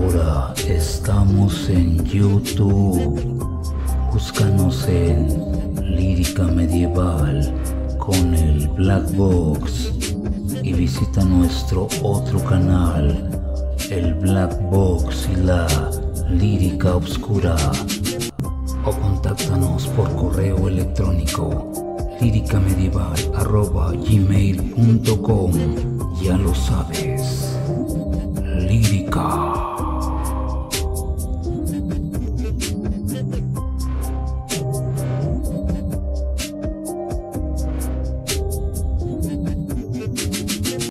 Ahora estamos en YouTube. Búscanos en Lírica Medieval con el Black Box y visita nuestro otro canal, el Black Box y la Lírica Obscura. O contáctanos por correo electrónico líricamedieval.gmail.com Ya lo sabes.